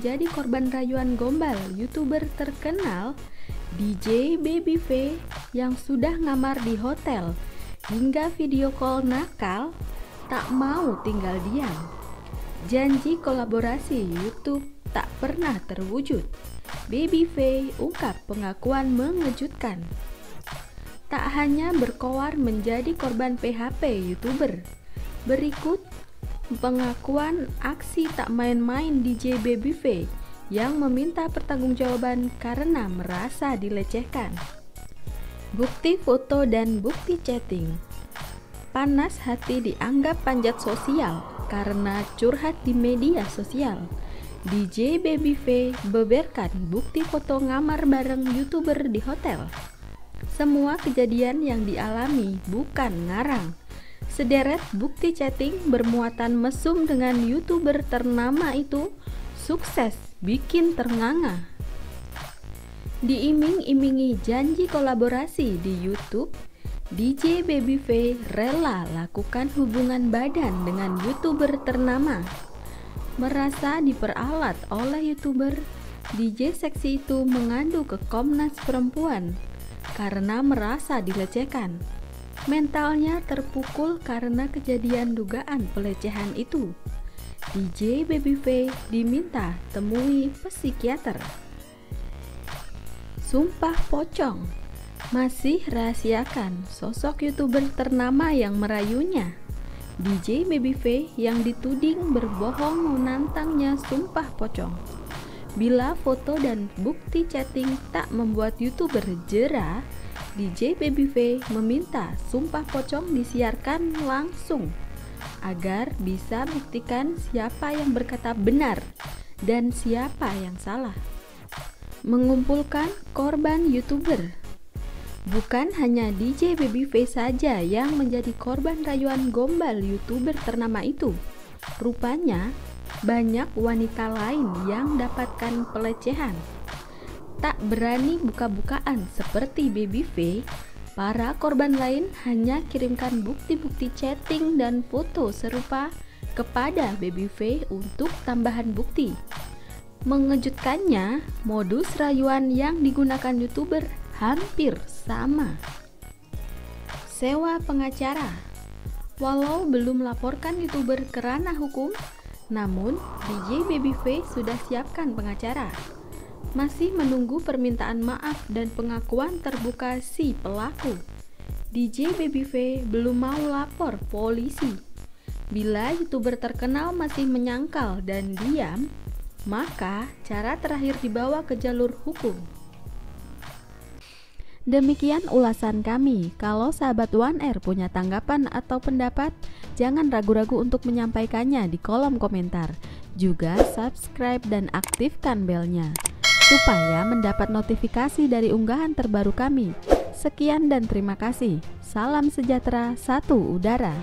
menjadi korban rayuan gombal YouTuber terkenal DJ Baby V yang sudah ngamar di hotel hingga video call nakal tak mau tinggal diam. Janji kolaborasi YouTube tak pernah terwujud. Baby V ungkap pengakuan mengejutkan. Tak hanya berkoar menjadi korban PHP YouTuber. Berikut pengakuan aksi tak main-main DJ Baby V yang meminta pertanggungjawaban karena merasa dilecehkan. Bukti foto dan bukti chatting. Panas hati dianggap panjat sosial karena curhat di media sosial. DJ Baby V beberkan bukti foto ngamar bareng YouTuber di hotel. Semua kejadian yang dialami bukan ngarang Sederet bukti chatting bermuatan mesum dengan youtuber ternama itu sukses bikin ternganga. Diiming-imingi janji kolaborasi di YouTube, DJ Baby V rela lakukan hubungan badan dengan youtuber ternama. Merasa diperalat oleh youtuber, DJ seksi itu mengadu ke Komnas Perempuan karena merasa dilecehkan. Mentalnya terpukul karena kejadian dugaan pelecehan itu. DJ Baby V diminta temui psikiater. Sumpah pocong masih rahasiakan sosok youtuber ternama yang merayunya. DJ Baby V yang dituding berbohong menantangnya sumpah pocong. Bila foto dan bukti chatting tak membuat youtuber jerah, DJ Baby V meminta Sumpah Pocong disiarkan langsung agar bisa buktikan siapa yang berkata benar dan siapa yang salah. Mengumpulkan korban YouTuber Bukan hanya DJ Baby V saja yang menjadi korban rayuan gombal YouTuber ternama itu. Rupanya, banyak wanita lain yang dapatkan pelecehan tak berani buka-bukaan seperti Baby V, para korban lain hanya kirimkan bukti-bukti chatting dan foto serupa kepada Baby V untuk tambahan bukti. Mengejutkannya, modus rayuan yang digunakan YouTuber hampir sama. Sewa pengacara Walau belum melaporkan YouTuber kerana hukum, namun DJ Baby V sudah siapkan pengacara masih menunggu permintaan maaf dan pengakuan terbuka si pelaku. DJ Baby V belum mau lapor polisi. Bila youtuber terkenal masih menyangkal dan diam, maka cara terakhir dibawa ke jalur hukum. Demikian ulasan kami. Kalau sahabat One Air punya tanggapan atau pendapat, jangan ragu-ragu untuk menyampaikannya di kolom komentar. Juga subscribe dan aktifkan belnya supaya mendapat notifikasi dari unggahan terbaru kami. Sekian dan terima kasih. Salam sejahtera, satu udara.